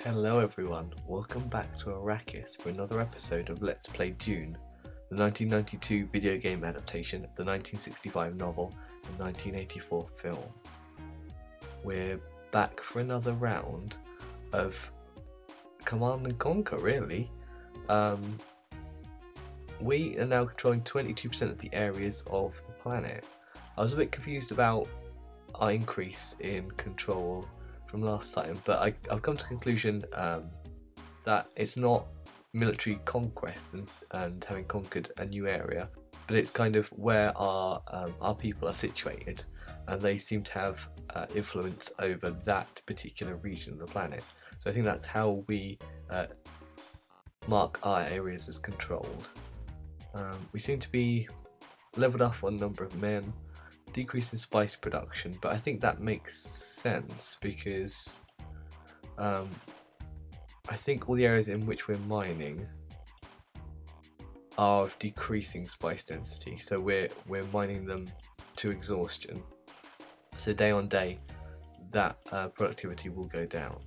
Hello everyone, welcome back to Arrakis for another episode of Let's Play Dune, the 1992 video game adaptation of the 1965 novel and 1984 film. We're back for another round of Command and Conquer, really. Um, we are now controlling 22% of the areas of the planet. I was a bit confused about our increase in control from last time, but I, have come to conclusion um, that it's not military conquest and, and having conquered a new area, but it's kind of where our um, our people are situated, and they seem to have uh, influence over that particular region of the planet. So I think that's how we uh, mark our areas as controlled. Um, we seem to be leveled off on number of men, decrease in spice production, but I think that makes sense because um, I think all the areas in which we're mining are of decreasing spice density, so we're we're mining them to exhaustion. So day on day, that uh, productivity will go down,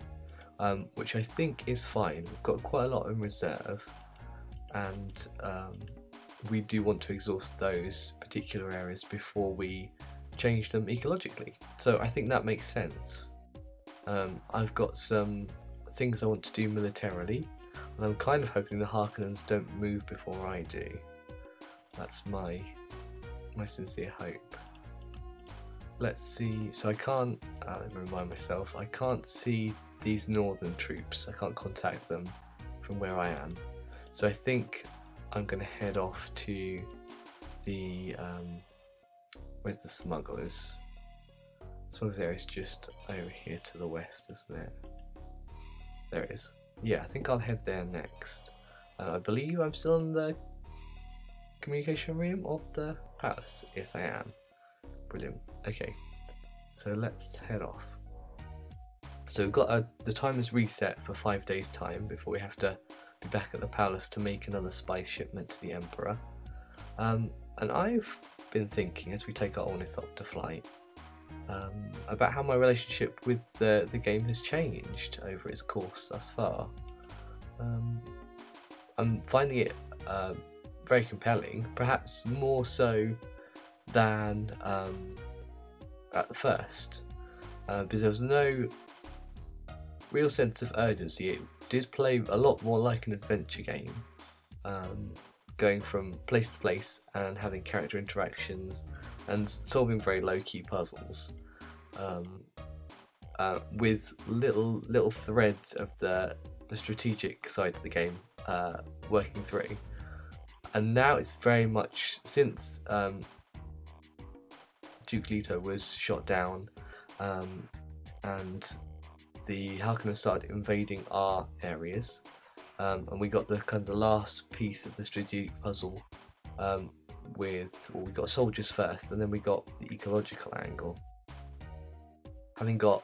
um, which I think is fine. We've got quite a lot in reserve, and um, we do want to exhaust those particular areas before we change them ecologically. So I think that makes sense. Um, I've got some things I want to do militarily, and I'm kind of hoping the Harkonnens don't move before I do. That's my my sincere hope. Let's see. So I can't. Uh, let me remind myself. I can't see these northern troops. I can't contact them from where I am. So I think I'm going to head off to the um, where's the smugglers? Smugglers area is just over here to the west, isn't it? There it is. Yeah, I think I'll head there next. Uh, I believe I'm still in the communication room of the palace. Yes, I am. Brilliant. Okay, so let's head off. So we've got a, the time is reset for five days' time before we have to be back at the palace to make another spice shipment to the Emperor. Um, and I've been thinking as we take our ornithopter flight um, about how my relationship with the, the game has changed over its course thus far. Um, I'm finding it uh, very compelling, perhaps more so than um, at first, uh, because there was no real sense of urgency. It did play a lot more like an adventure game, um, going from place to place and having character interactions and solving very low key puzzles. Um, uh, with little little threads of the the strategic side of the game uh, working through, and now it's very much since um, Duke Leto was shot down, um, and the Harkonnen started invading our areas, um, and we got the kind of the last piece of the strategic puzzle um, with well, we got soldiers first, and then we got the ecological angle. Having got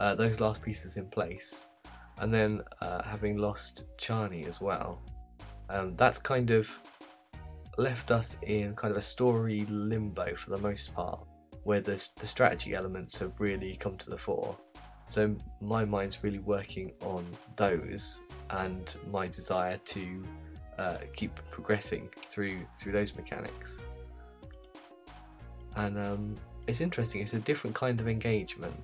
uh, those last pieces in place, and then uh, having lost Chani as well, um, that's kind of left us in kind of a story limbo for the most part, where the the strategy elements have really come to the fore. So my mind's really working on those and my desire to uh, keep progressing through through those mechanics. And um, it's interesting. It's a different kind of engagement,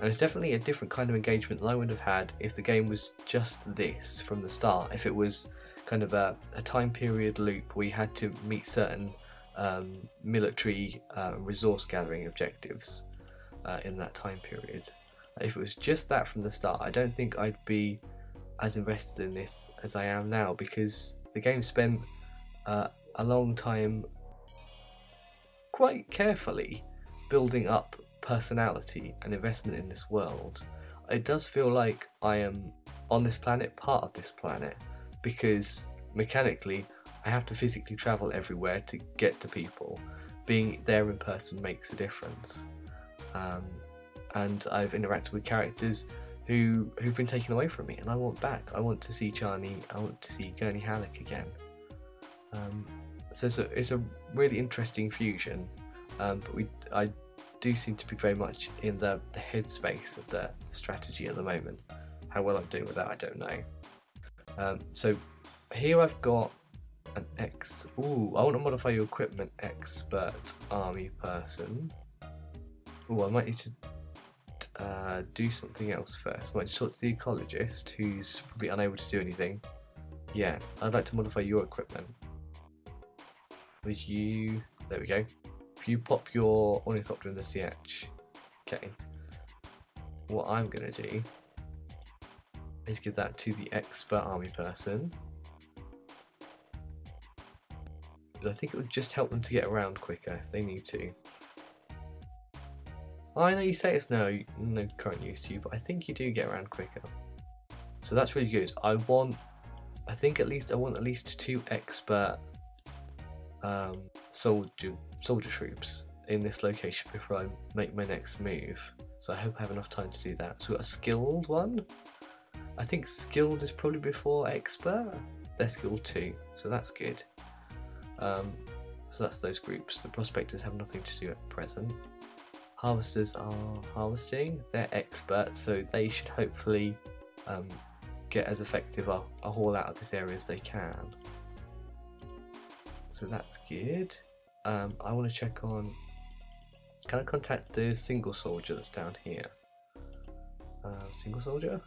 and it's definitely a different kind of engagement than I would have had if the game was just this from the start. If it was kind of a, a time period loop where you had to meet certain um, military uh, resource gathering objectives uh, in that time period. If it was just that from the start, I don't think I'd be as invested in this as I am now because the game spent uh, a long time quite carefully building up personality and investment in this world. It does feel like I am on this planet, part of this planet, because mechanically I have to physically travel everywhere to get to people. Being there in person makes a difference. Um, and I've interacted with characters who who've been taken away from me, and I want back. I want to see Chani. I want to see Gurney Halleck again. Um, so it's a, it's a really interesting fusion, um, but we I do seem to be very much in the, the headspace of the, the strategy at the moment. How well I'm doing with that, I don't know. Um, so here I've got an X. Ooh, I want to modify your equipment expert army person. Ooh, I might need to uh, do something else first. I might just talk to the ecologist who's probably unable to do anything. Yeah, I'd like to modify your equipment. Would you. There we go. If you pop your ornithopter in the Sietch, okay. What I'm going to do is give that to the expert army person. Because I think it would just help them to get around quicker if they need to. I know you say it's no no current use to you, but I think you do get around quicker. So that's really good. I want, I think at least I want at least two expert um, soldier soldier troops in this location before I make my next move. So I hope I have enough time to do that. So we've got a skilled one. I think skilled is probably before expert. They're skilled too, so that's good. Um, so that's those groups. The prospectors have nothing to do at present. Harvesters are harvesting. They're experts, so they should hopefully um, get as effective a, a haul out of this area as they can. So that's good. Um, I want to check on. Can I contact the single soldier that's down here? Uh, single soldier?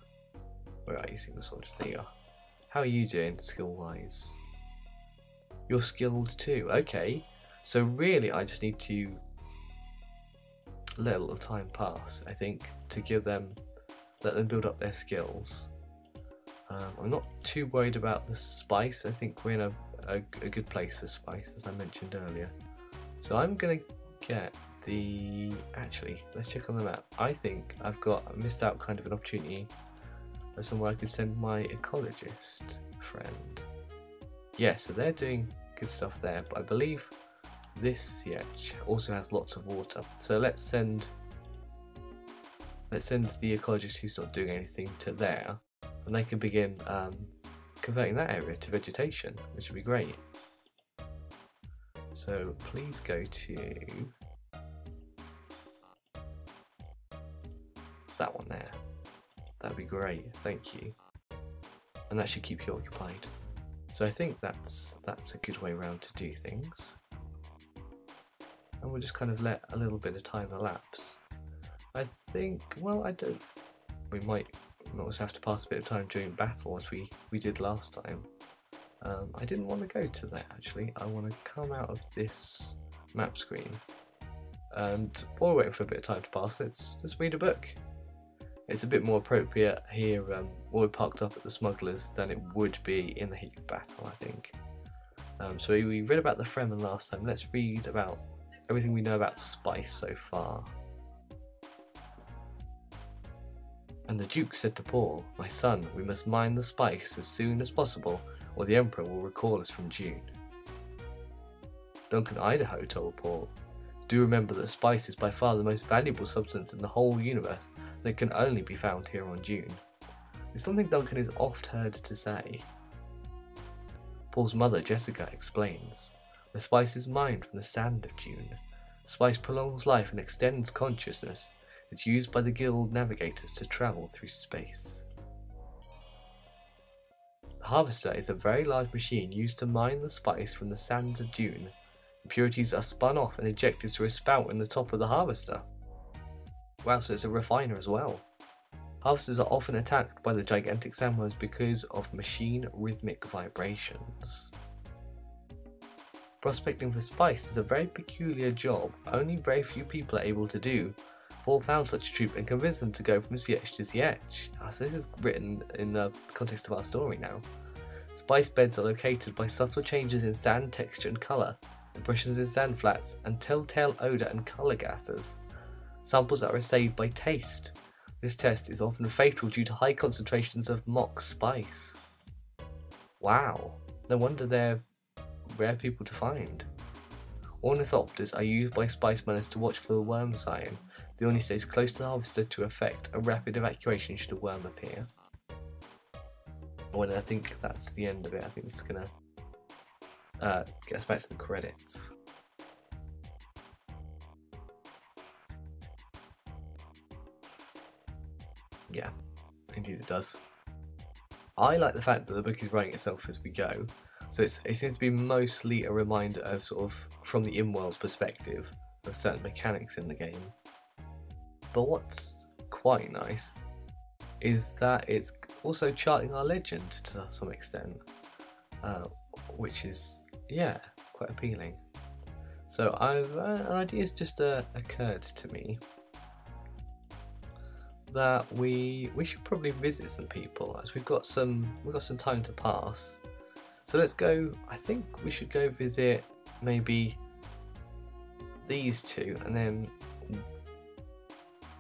Where are you, single soldier? There you are. How are you doing skill wise? You're skilled too. Okay. So really, I just need to little time pass. I think to give them, let them build up their skills. Um, I'm not too worried about the spice. I think we're in a, a, a good place for spice, as I mentioned earlier. So I'm gonna get the. Actually, let's check on the map. I think I've got missed out kind of an opportunity somewhere I could send my ecologist friend. Yeah, so they're doing good stuff there, but I believe this Sietch also has lots of water. So let's send let's send the ecologist who's not doing anything to there, and they can begin um, converting that area to vegetation, which would be great. So please go to that one there. That'd be great, thank you. And that should keep you occupied. So I think that's that's a good way around to do things. And we'll just kind of let a little bit of time elapse. I think, well, I don't. We might also have to pass a bit of time during battle as we, we did last time. Um, I didn't want to go to that actually. I want to come out of this map screen. And while we're waiting for a bit of time to pass, let's just read a book it's a bit more appropriate here um, while we're parked up at the smugglers than it would be in the heat of battle, I think. Um, so we read about the Fremen last time. Let's read about everything we know about spice so far. And the Duke said to Paul, My son, we must mine the spice as soon as possible, or the Emperor will recall us from Dune. Duncan Idaho told Paul, Do remember that spice is by far the most valuable substance in the whole universe, that can only be found here on Dune. It's something Duncan is oft heard to say. Paul's mother, Jessica, explains The spice is mined from the sand of Dune. Spice prolongs life and extends consciousness. It's used by the Guild navigators to travel through space. The harvester is a very large machine used to mine the spice from the sands of Dune. Impurities are spun off and ejected through a spout in the top of the harvester. Wow, so it's a refiner as well. Harvesters are often attacked by the gigantic sandworms because of machine rhythmic vibrations. Prospecting for spice is a very peculiar job only very few people are able to do. Paul found such a troop and convinced them to go from Sietch to Sietch. Oh, ah, so this is written in the context of our story now. Spice beds are located by subtle changes in sand texture and colour, depressions in sand flats, and telltale odour and colour gases. Samples are assayed by taste. This test is often fatal due to high concentrations of mock spice. Wow, no wonder they're rare people to find. Ornithopters are used by spice miners to watch for the worm sign. The only stays close to the harvester to effect a rapid evacuation should a worm appear. And I think that's the end of it. I think it's gonna uh, get us back to the credits. yeah, Indeed, it does. I like the fact that the book is writing itself as we go. So it seems to be mostly a reminder of sort of from the in-world perspective of certain mechanics in the game. But what's quite nice is that it's also charting our legend to some extent, uh, which is yeah quite appealing. So I've uh, an idea has just uh, occurred to me that we we should probably visit some people as we've got some we've got some time to pass. So let's go. I think we should go visit maybe these two, and then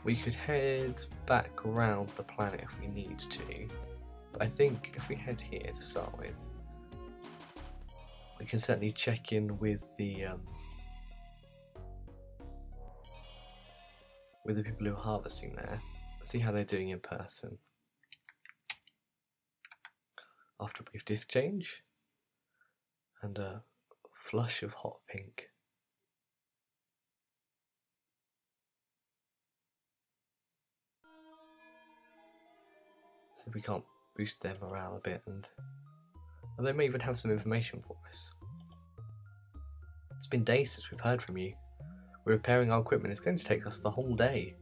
we could head back around the planet if we need to. But I think if we head here to start with, we can certainly check in with the um, with the people who are harvesting there. See how they're doing in person. After a brief disc change and a flush of hot pink. So we can't boost their morale a bit and, and they may even have some information for us. It's been days since we've heard from you. We're repairing our equipment. It's going to take us the whole day.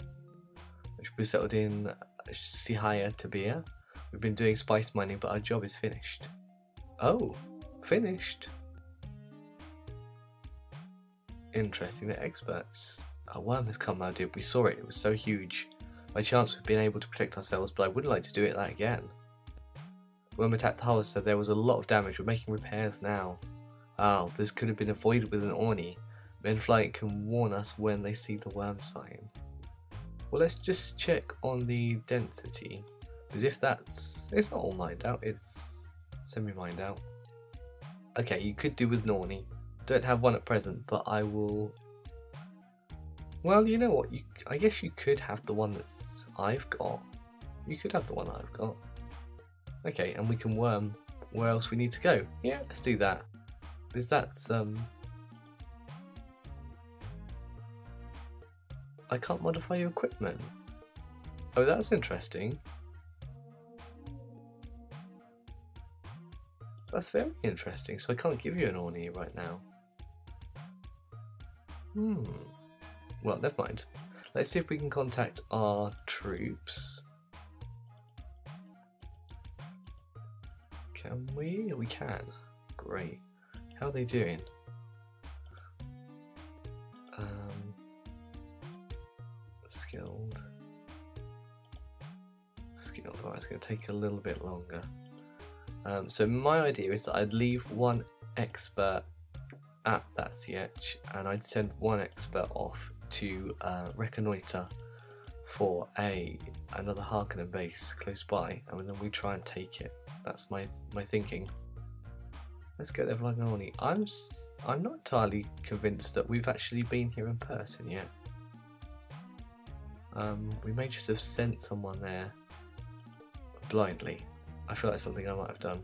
We've settled in uh, Sihaya Tabia. We've been doing spice mining, but our job is finished. Oh, finished? Interesting, they're experts. A worm has come out, dude. We saw it, it was so huge. By chance, we've been able to protect ourselves, but I wouldn't like to do it that again. Worm attacked harvester, there was a lot of damage. We're making repairs now. Oh, this could have been avoided with an Orni. Men can warn us when they see the worm sign. Well, let's just check on the density. Because if that's... It's not all mined out, it's semi-mined out. Okay, you could do with Norni. Don't have one at present, but I will... Well, you know what? You, I guess you could have the one that's I've got. You could have the one I've got. Okay, and we can worm where else we need to go. Yeah, let's do that. Is that. Um I can't modify your equipment. Oh, that's interesting. That's very interesting. So I can't give you an Orni right now. Hmm. Well, never mind. Let's see if we can contact our troops. Can we? We can. Great. How are they doing? Um, skilled. Skilled. Alright, it's going to take a little bit longer. Um, so my idea is that I'd leave one expert at that Sietch and I'd send one expert off to uh, reconnoiter for a another Harkonnen base close by and then we try and take it. That's my my thinking. Let's go there, Vlagnoni. I'm I'm not entirely convinced that we've actually been here in person yet. Um, we may just have sent someone there blindly. I feel like something I might have done.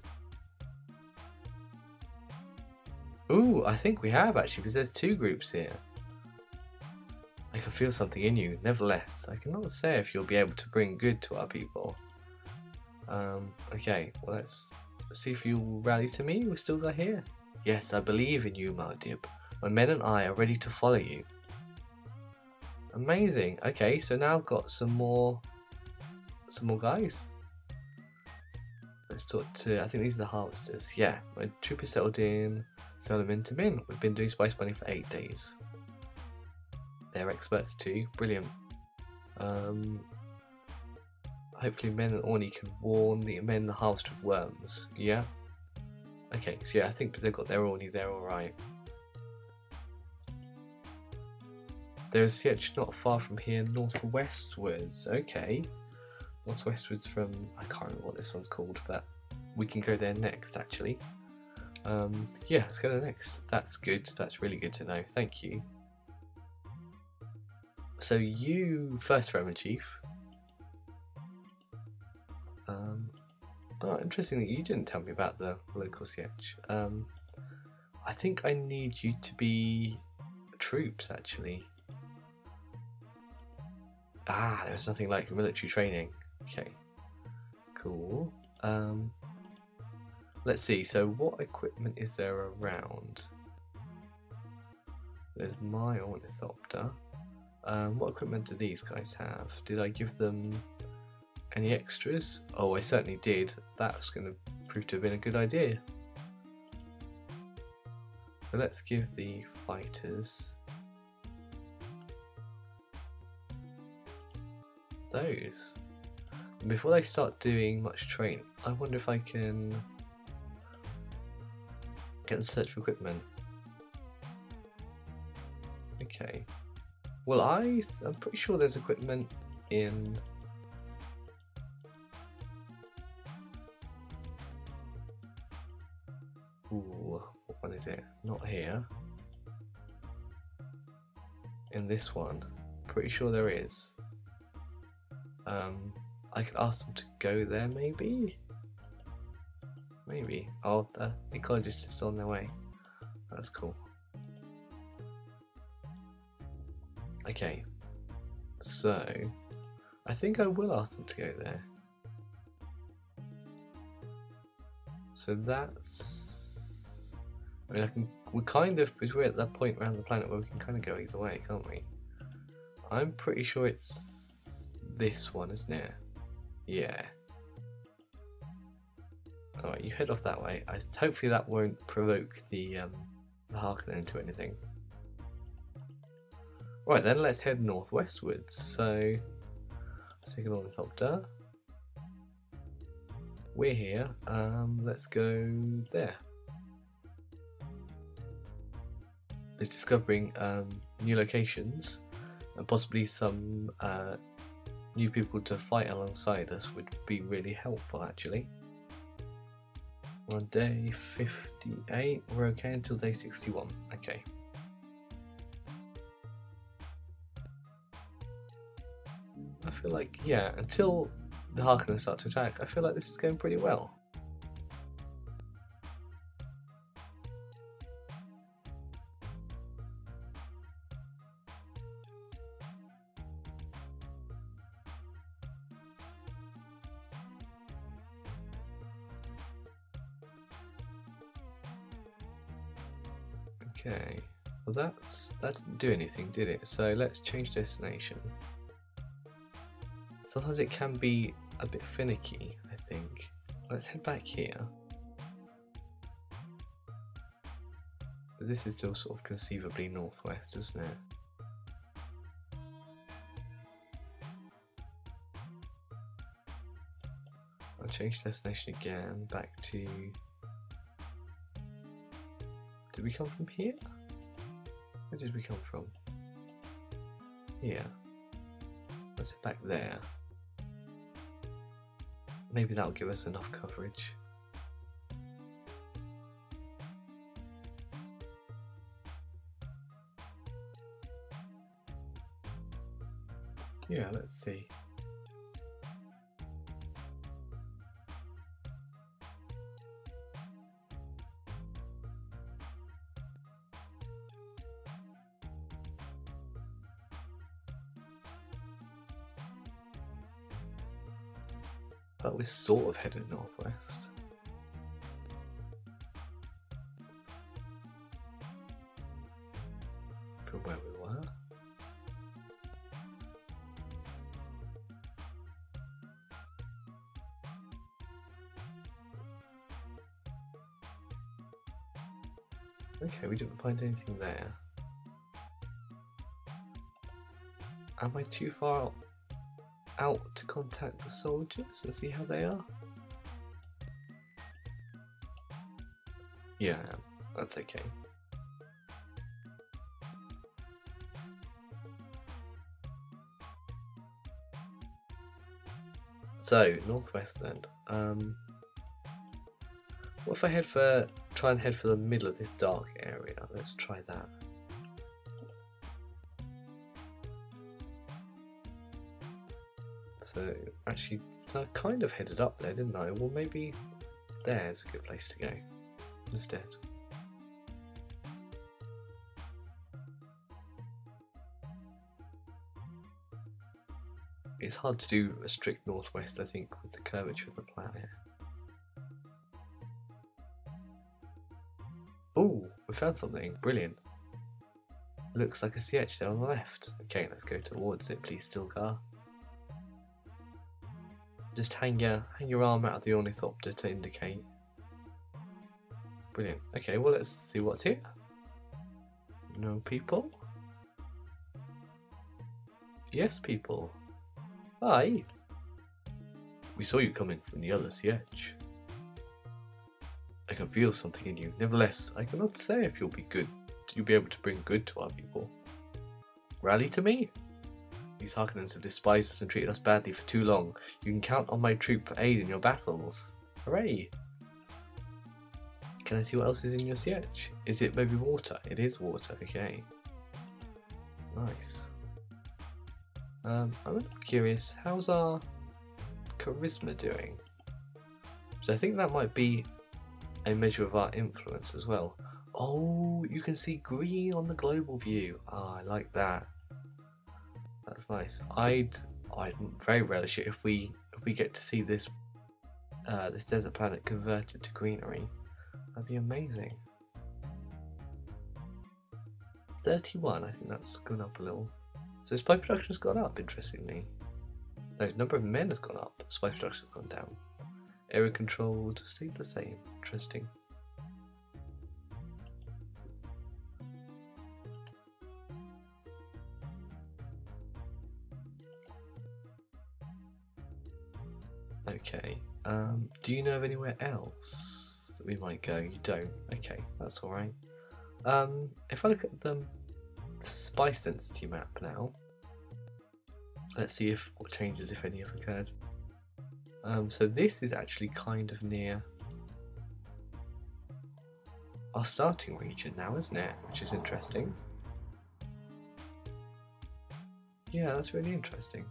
Ooh, I think we have actually, because there's two groups here. I can feel something in you. Nevertheless, I cannot say if you'll be able to bring good to our people. Um, okay, well let's see if you'll rally to me. We're still got here. Yes, I believe in you, Muad'Dib. My men and I are ready to follow you. Amazing. Okay, so now I've got some more, some more guys. Let's talk to. I think these are the harvesters. Yeah, my troop is settled in. Sell them into bin. We've been doing spice mining for eight days. They're experts too. Brilliant. Um, hopefully, men and Orni can warn the men the harvest of worms. Yeah. Okay, so yeah, I think they've got their Orni. They're all right. There's Sietch not far from here, northwestwards. Okay. Northwestwards from, I can't remember what this one's called, but we can go there next actually. Um, yeah, let's go there next. That's good. That's really good to know. Thank you. So you, first Roman Chief. Um, oh, interesting that you didn't tell me about the local Sietch. Um, I think I need you to be troops actually. Ah, there's nothing like military training. Okay. cool. Um, let's see. So, what equipment is there around? There's my ornithopter. Um, what equipment do these guys have? Did I give them any extras? Oh, I certainly did. That's going to prove to have been a good idea. So let's give the fighters those. Before they start doing much training, I wonder if I can get them search for equipment. Okay. Well, I I'm pretty sure there's equipment in. Ooh, what one is it? Not here. In this one, pretty sure there is. Um, I could ask them to go there, maybe. Maybe. Oh, the ecologist is still on their way. That's cool. Okay, so I think I will ask them to go there. So that's. I mean, I can. We're kind of. Because we're at that point around the planet where we can kind of go either way, can't we? I'm pretty sure it's this one, isn't it? Yeah. Alright, you head off that way. I, hopefully that won't provoke the, um, the Harkonnen into anything. Right then, let's head northwestwards. So, let's take ornithopter. We're here. Um, let's go there. It's discovering um, new locations and possibly some uh, new people to fight alongside us would be really helpful actually. On day 58, we're okay until day 61. Okay. I feel like, yeah, until the Harkonnens start to attack, I feel like this is going pretty well. That didn't do anything, did it? So let's change destination. Sometimes it can be a bit finicky, I think. Let's head back here. This is still sort of conceivably northwest, isn't it? I'll change destination again, back to... Did we come from here? Where did we come from? Here. Let's head back there. Maybe that'll give us enough coverage. Yeah, let's see. We're sort of headed northwest. From where we were. Okay, we didn't find anything there. Am I too far out to contact the soldiers and see how they are? Yeah, that's okay. So, northwest then. Um, what if I head for, try and head for the middle of this dark area? Let's try that. So, actually, I kind of headed up there, didn't I? Well, maybe there's a good place to go instead. It's hard to do a strict northwest, I think, with the curvature of the planet. Oh, we found something. Brilliant. Looks like a Sietch there on the left. Okay, let's go towards it, please, Stilgar. Just hang your, hang your arm out of the ornithopter to indicate. Brilliant. Okay, well, let's see what's here. No people? Yes, people. Hi. We saw you coming from the other Sietch. I can feel something in you. Nevertheless, I cannot say if you'll be good. You'll be able to bring good to our people. Rally to me. These Harkonnens have despised us and treated us badly for too long. You can count on my troop for aid in your battles. Hooray! Can I see what else is in your Sietch? Is it maybe water? It is water, okay. Nice. Um, I'm curious, how's our charisma doing? So I think that might be a measure of our influence as well. Oh, you can see green on the global view. Ah, oh, I like that. That's nice. I'd I'd very relish it if we if we get to see this uh, this desert planet converted to greenery. That'd be amazing. 31, I think that's gone up a little. So spice production's gone up, interestingly. No, number of men has gone up, spice production's gone down. Area controlled stayed the same. Interesting. Do you know of anywhere else that we might go? You don't. Okay, that's all right. Um, if I look at the spice density map now, let's see if what changes, if any, have occurred. Um, so this is actually kind of near our starting region now, isn't it? Which is interesting. Yeah, that's really interesting.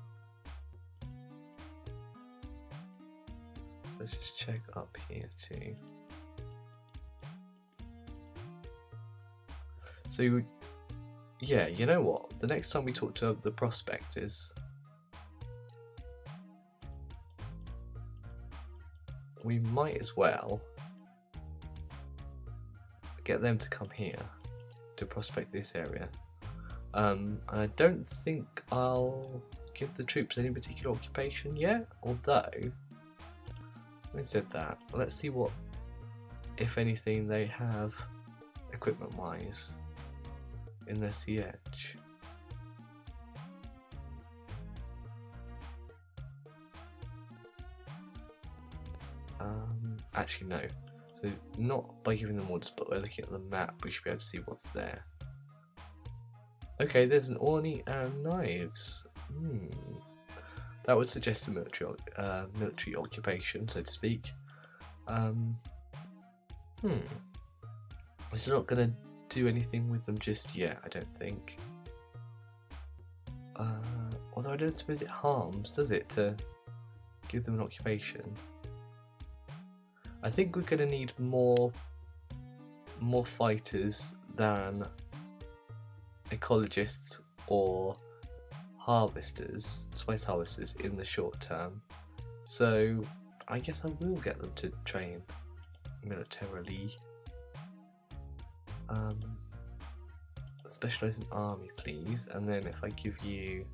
Let's just check up here too. So, yeah, you know what? The next time we talk to the prospectors, we might as well get them to come here to prospect this area. Um, I don't think I'll give the troops any particular occupation yet, although, having said that, let's see what, if anything, they have equipment-wise in their Sietch. Um, actually, no. So not by giving them orders, but by looking at the map, we should be able to see what's there. Okay, there's an Orni and knives. Hmm. That would suggest a military, uh, military occupation, so to speak. Um, hmm. We're not going to do anything with them just yet, I don't think. Uh, although I don't suppose it harms, does it, to give them an occupation? I think we're going to need more more fighters than ecologists or harvesters, spice harvesters in the short term. So I guess I will get them to train militarily. Um, specialize in army, please. And then if I give you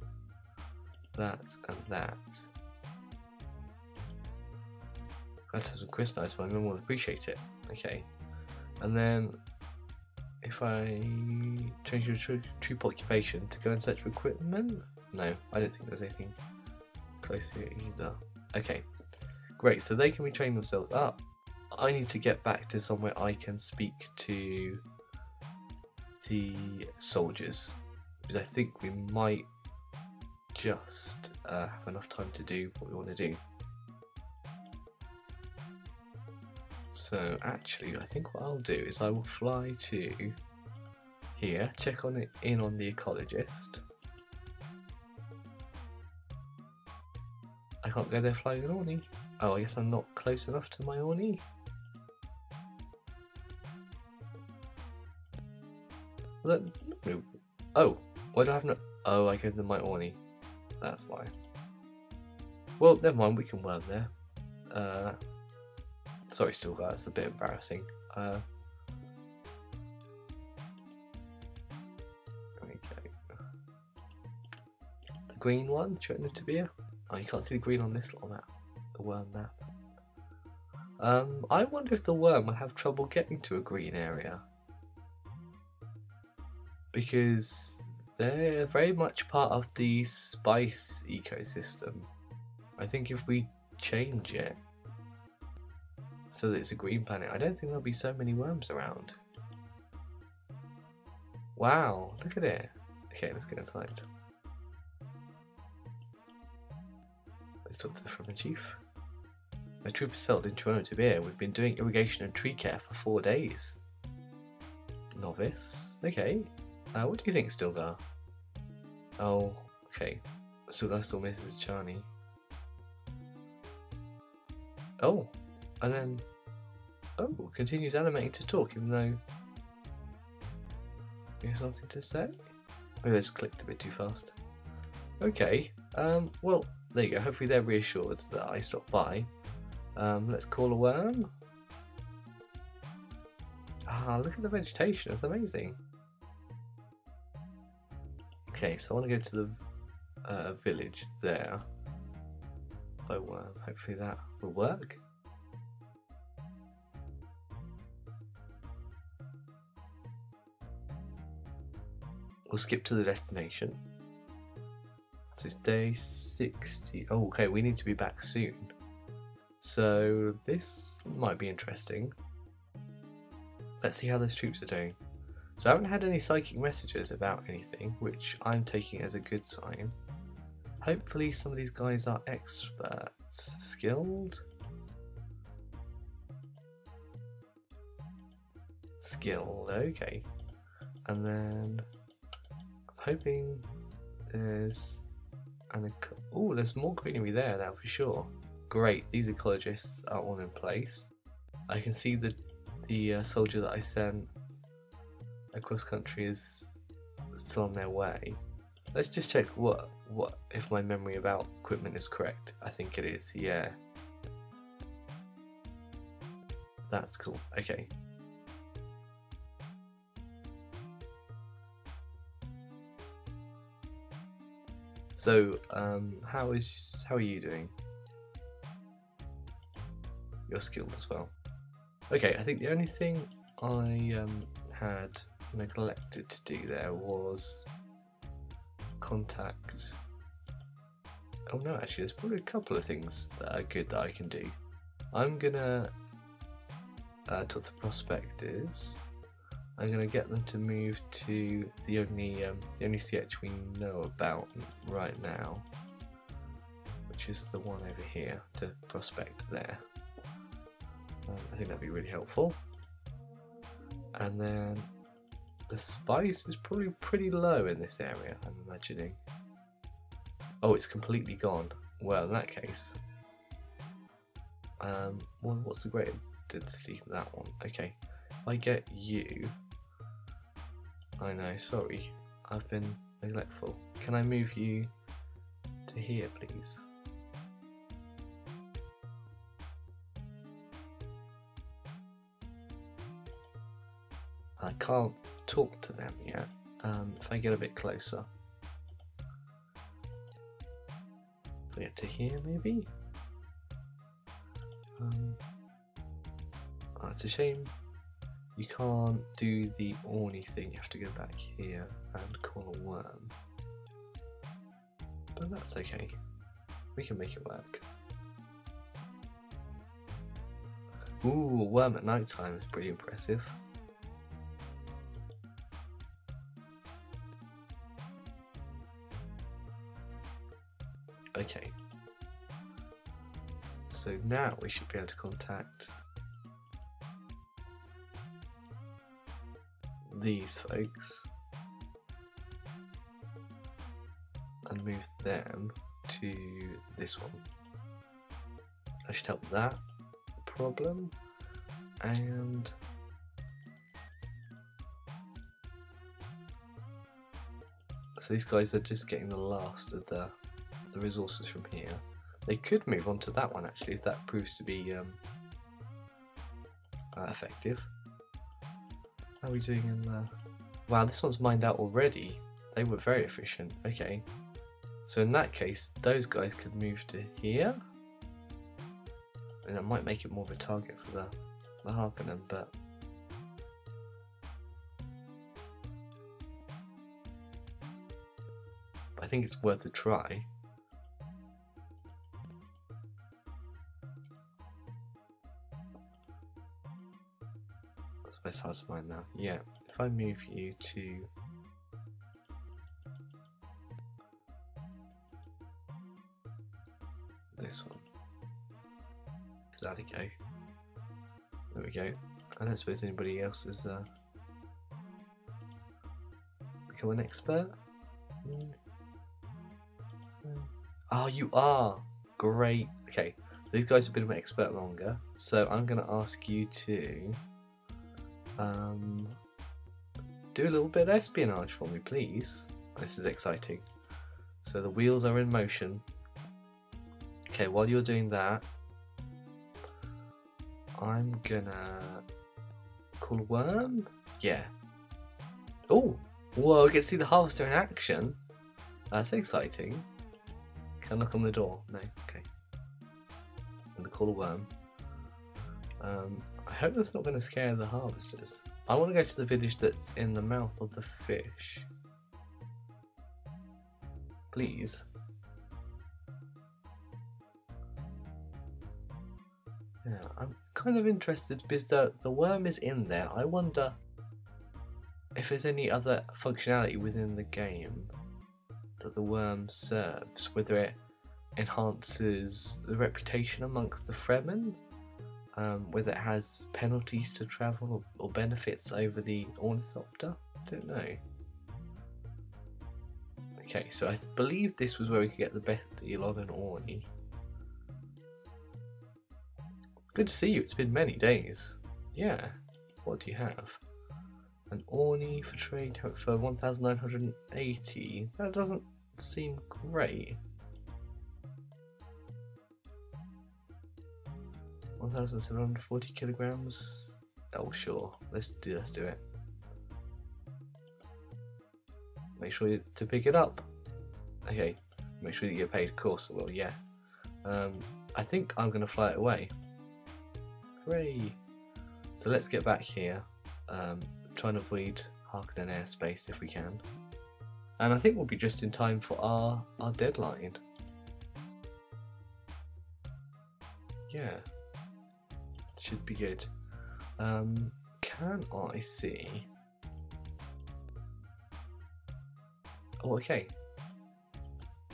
that and that, Phantasm Quiz Nice, my men will appreciate it. Okay. And then if I change your troop occupation to go and search for equipment? No, I don't think there's anything close here either. Okay, great. So they can retrain themselves up. I need to get back to somewhere I can speak to the soldiers because I think we might just uh, have enough time to do what we want to do. So actually, I think what I'll do is I will fly to here, check on it in on the ecologist. I can't go there flying an Orni. Oh, I guess I'm not close enough to my Orni. Oh, why do I have no? Oh, I gave them my Orni. That's why. Well, never mind, we can worm there. Uh, sorry, still that's a bit embarrassing. Uh, go. The green one, to be Oh, you can't see the green on this little map, the worm map. Um, I wonder if the worm will have trouble getting to a green area. Because they're very much part of the spice ecosystem. I think if we change it so that it's a green planet, I don't think there'll be so many worms around. Wow, look at it. Okay, let's get inside. Talk to the Chief. My troop has settled in Toronto to beer. We've been doing irrigation and tree care for four days. Novice. Okay. Uh, what do you think, still there? Oh, okay. Stilgar still Mrs. Chani. Oh, and then oh, continues animating to talk, even though he has something to say. Maybe I just clicked a bit too fast. Okay. Um. Well, there you go. Hopefully they're reassured that I stopped by. Um, let's call a worm. Ah, look at the vegetation, it's amazing. Okay, so I want to go to the uh, village there. By worm, hopefully that will work. We'll skip to the destination. So it's day 60. Oh, okay, we need to be back soon. So this might be interesting. Let's see how those troops are doing. So I haven't had any psychic messages about anything, which I'm taking as a good sign. Hopefully some of these guys are experts. Skilled? Skilled, okay. And then I'm hoping there's an oh, there's more greenery there now for sure. Great, these ecologists are all in place. I can see the the uh, soldier that I sent across country is still on their way. Let's just check what what if my memory about equipment is correct. I think it is. Yeah. That's cool. Okay. So, um, how is how are you doing? You're skilled as well. Okay, I think the only thing I um, had neglected to do there was contact. Oh no, actually, there's probably a couple of things that are good that I can do. I'm gonna uh, talk to prospectors. I'm gonna get them to move to the only um, the only Sietch we know about right now, which is the one over here to prospect there. Um, I think that'd be really helpful. And then the spice is probably pretty low in this area, I'm imagining. Oh, it's completely gone. Well, in that case, um, well, what's the great density for that one? Okay, I get you, I know, sorry, I've been neglectful. Can I move you to here, please? I can't talk to them yet. Um, if I get a bit closer. I get to here, maybe? Um, oh, it's a shame you can't do the Orni thing. You have to go back here and call a worm. But that's okay. We can make it work. Ooh, a worm at night time is pretty impressive. Okay. So now we should be able to contact these folks and move them to this one. I should help that problem and so these guys are just getting the last of the the resources from here. They could move on to that one actually if that proves to be um, uh, effective. How are we doing in the... Wow, this one's mined out already. They were very efficient. Okay. So in that case, those guys could move to here. And that might make it more of a target for the, the Harkonnen, but... I think it's worth a try. To find now. Yeah, if I move you to this one. There we go. There we go. I don't suppose anybody else has uh, become an expert. Mm. Oh, you are! Great. Okay, these guys have been an expert longer, so I'm going to ask you to um, do a little bit of espionage for me, please. This is exciting. So the wheels are in motion. Okay, while you're doing that, I'm gonna call worm. Yeah. Oh, whoa! I can see the harvester in action. That's exciting. Can I knock on the door? No. Okay. I'm gonna call a worm. Um, hope that's not going to scare the harvesters. I want to go to the village that's in the mouth of the fish. Please. Yeah, I'm kind of interested because the, the worm is in there. I wonder if there's any other functionality within the game that the worm serves, whether it enhances the reputation amongst the Fremen, um, whether it has penalties to travel or, or benefits over the Ornithopter. Don't know. Okay, so I believe this was where we could get the best deal on an Orni. Good to see you, it's been many days. Yeah, what do you have? An Orni for trade for 1980. That doesn't seem great. 1740 kilograms. Oh, sure. Let's do. Let's do it. Make sure to pick it up. Okay. Make sure that you get paid. Of course, well, yeah. Um, I think I'm going to fly it away. Hooray! So let's get back here. Um, try and avoid Harkonnen airspace if we can. And I think we'll be just in time for our, our deadline. Yeah should be good. Um, can I see? Oh, okay.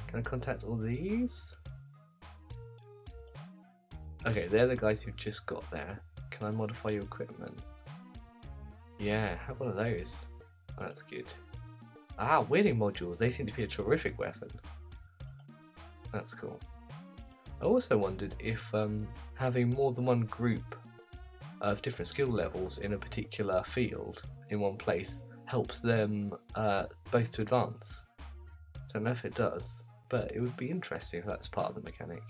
Can I contact all these? Okay, they're the guys who just got there. Can I modify your equipment? Yeah, have one of those. that's good. Ah, weirding modules. They seem to be a terrific weapon. That's cool. I also wondered if um, having more than one group of different skill levels in a particular field in one place helps them uh, both to advance. Don't know if it does, but it would be interesting if that's part of the mechanic.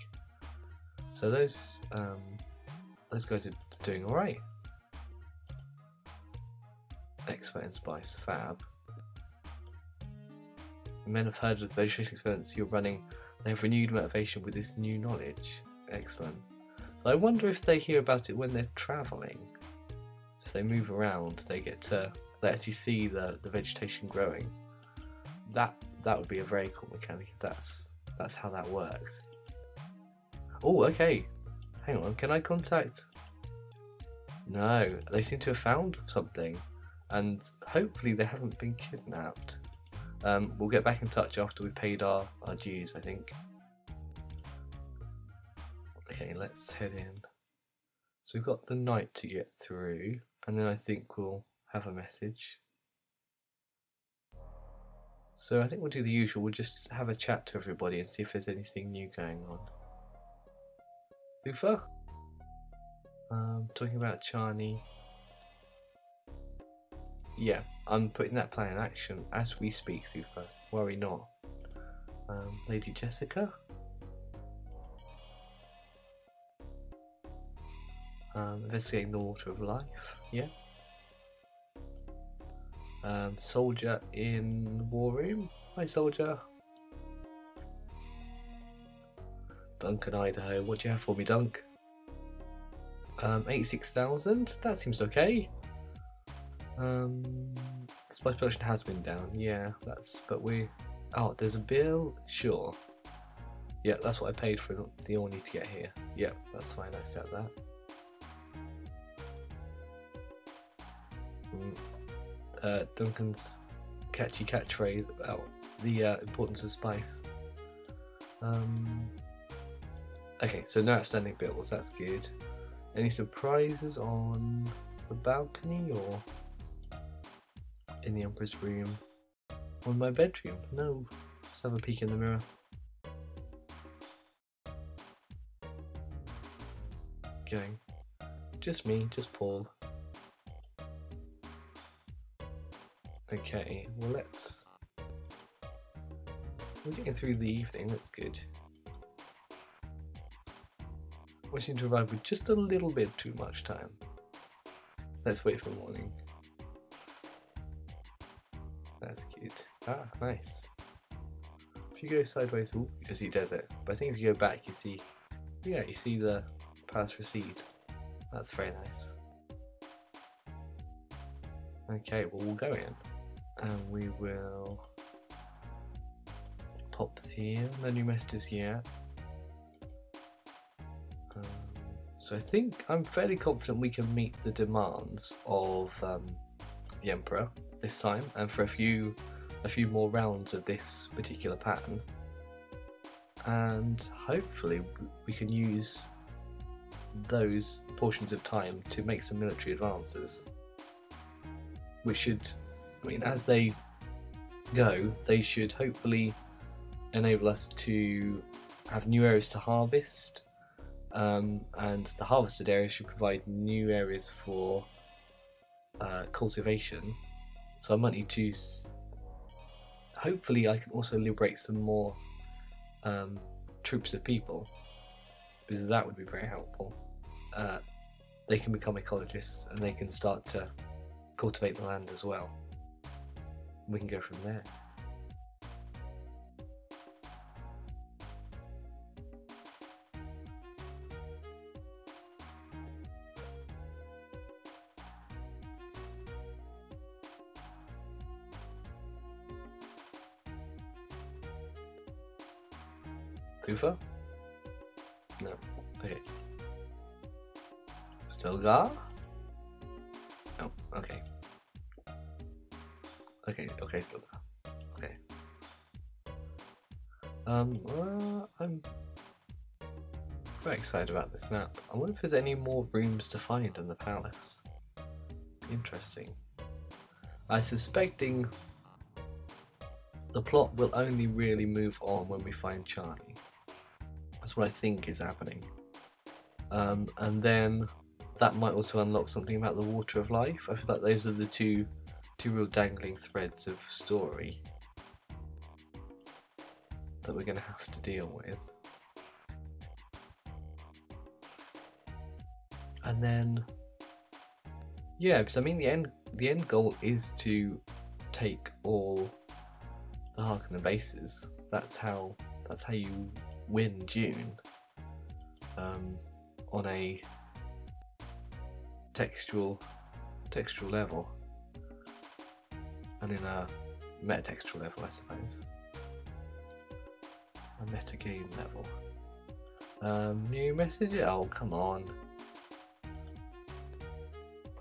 So those um, those guys are doing all right. Expert in Spice, Fab. men have heard of the vegetation experiments you're running. They have renewed motivation with this new knowledge. Excellent. So I wonder if they hear about it when they're travelling. So if they move around, they get to they actually see the, the vegetation growing. That that would be a very cool mechanic if that's that's how that worked. Oh, okay. Hang on, can I contact? No, they seem to have found something, and hopefully they haven't been kidnapped. Um, we'll get back in touch after we've paid our, our dues, I think. Okay, let's head in. So we've got the night to get through, and then I think we'll have a message. So I think we'll do the usual, we'll just have a chat to everybody and see if there's anything new going on. Thufir? Um, talking about Chani. Yeah, I'm putting that plan in action as we speak, Thufir. Worry not. Um, Lady Jessica? Um, investigating the water of life. Yeah. Um, soldier in war room. Hi, soldier. Duncan, Idaho. What do you have for me, Dunk? Um, 86,000? That seems okay. Um, spice production has been down. Yeah, that's. But we. Oh, there's a bill? Sure. Yeah, that's what I paid for the Orni to get here. Yeah, that's fine, I accept that. Uh, Duncan's catchy catchphrase about the uh, importance of spice. Um, okay, so no outstanding bills, that's good. Any surprises on the balcony or in the Emperor's room? Or in my bedroom? No. Let's have a peek in the mirror. Going. Just me, just Paul. Okay, well let's... We're getting through the evening, that's good. We seem to arrive with just a little bit too much time. Let's wait for morning. That's cute. Ah, nice. If you go sideways, ooh, you see desert. But I think if you go back, you see, yeah, you see the palace recede. That's very nice. Okay, well we'll go in, and we will pop here. No new messages yet. Um, so I think I'm fairly confident we can meet the demands of um, the Emperor this time, and for a few a few more rounds of this particular pattern. And hopefully we can use those portions of time to make some military advances. Which should, I mean, as they go, they should hopefully enable us to have new areas to harvest um, and the harvested areas should provide new areas for uh, cultivation. So I might need to. Hopefully, I can also liberate some more um, troops of people because that would be very helpful. Uh, they can become ecologists and they can start to cultivate the land as well. We can go from there. Thufir? No. Okay. Stilgar? No. Okay. Okay, okay, Stilgar. Okay. Um, uh, I'm very excited about this map. I wonder if there's any more rooms to find in the palace. Interesting. I suspecting the plot will only really move on when we find Chani. That's what I think is happening. Um, and then that might also unlock something about the water of life. I feel like those are the two two real dangling threads of story that we're going to have to deal with. And then, yeah, because I mean the end the end goal is to take all the Harkonnen bases. That's how that's how you win Dune um, on a textual textual level and in a metatextual level I suppose. A metagame level. Um, new message? Oh come on.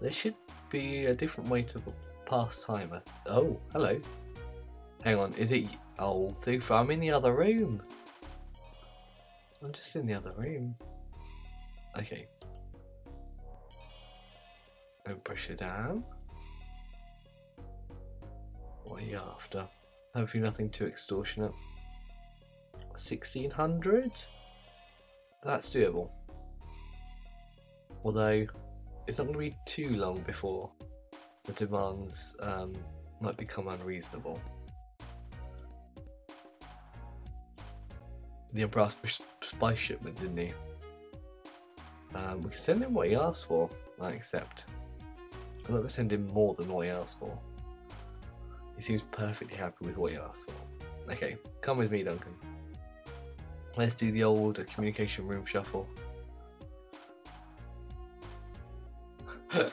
There should be a different way to pass time. Oh hello. Hang on is it oh Thufir I'm in the other room. I'm just in the other room. Okay. Don't push it down. After? Hopefully nothing too extortionate. 1600? That's doable. Although, it's not going to be too long before the demands um, might become unreasonable. the Emperor spice shipment, didn't he? Um, we can send him what he asked for. I accept. Not going to send him more than what he asked for. He seems perfectly happy with what he asked for. Okay, come with me, Duncan. Let's do the old communication room shuffle.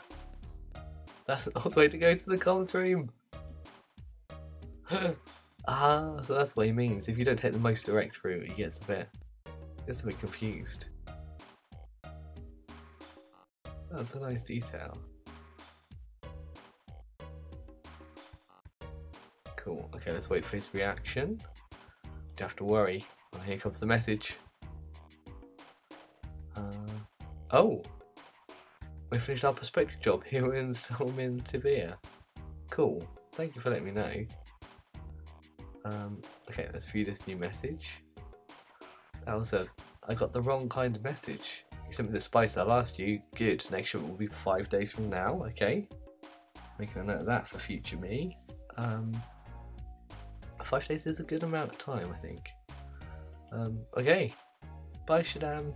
That's an odd way to go to the comms room. ah, so that's what he means. If you don't take the most direct route, he gets a bit, gets a bit confused. That's a nice detail. Cool. Okay, let's wait for his reaction. Don't have to worry. Oh, here comes the message. Uh, oh! We finished our perspective job here in Selmin Tibia. Cool. Thank you for letting me know. Um, okay, let's view this new message. That was a... I got the wrong kind of message. You sent me the spice I asked you. Good. Next ship will be five days from now. Okay. Making a note of that for future me. Um, five days is a good amount of time, I think. Um, okay. Bye, Shaddam.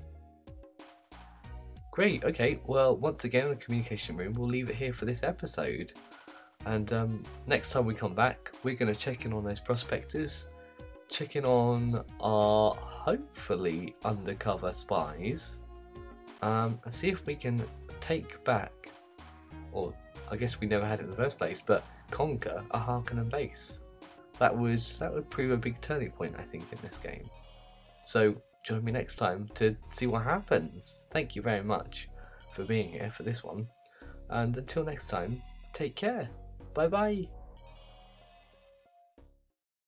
Great, okay. Well, once again, the communication room, we'll leave it here for this episode. And um, next time we come back, we're going to check in on those prospectors, check in on our hopefully undercover spies, um, and see if we can take back, or I guess we never had it in the first place, but conquer a Harkonnen base. That would that would prove a big turning point, I think, in this game. So join me next time to see what happens. Thank you very much for being here for this one, and until next time, take care. Bye bye.